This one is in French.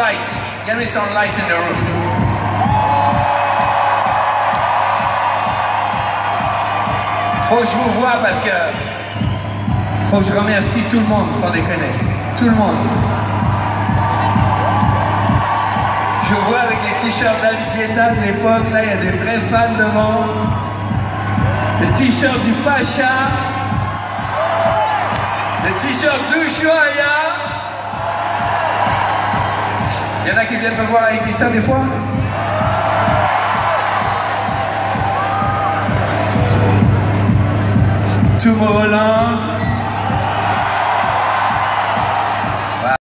lights. Get me some lights in the room. Faut que je vous vois parce que faut que je remercie tout le monde, sans déconner. Tout le monde. Je vois avec les t-shirts David Guetta de l'époque, là il y a des vrais fans devant. Les t-shirts du Pacha. Les t-shirts d'Ushuaïa. Il y en a qui viennent me voir avec ça des fois Tomorrowland.